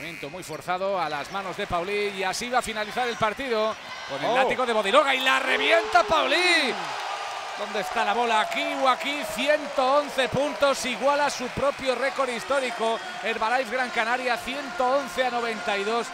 Lanzamiento muy forzado a las manos de Paulí y así va a finalizar el partido con el Oh. látigo de Bodiroga y la revienta Paulí. ¿Dónde está la bola? Aquí o aquí, 111 puntos, igual a su propio récord histórico. El Herbalife Gran Canaria, 111 a 92.